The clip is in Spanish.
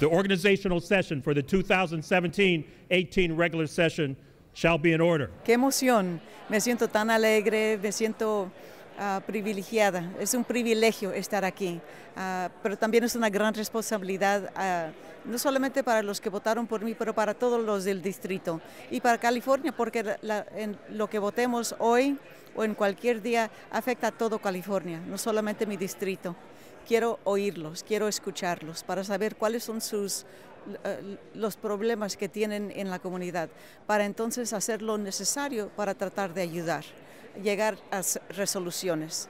The organizational session for the 2017-18 regular session shall be in order. Qué emoción, me siento tan alegre, me siento ah, privilegiada, es un privilegio estar aquí, Ah, pero también es una gran responsabilidad, ah, no solamente para los que votaron por mí, pero para todos los del distrito y para California, porque la- lo que votemos hoy o en cualquier día afecta a todo California, no solamente mi distrito. Quiero oírlos, quiero escucharlos para saber cuáles son sus eh, los problemas que tienen en la comunidad, para entonces hacer lo necesario para tratar de ayudar, llegar a resoluciones.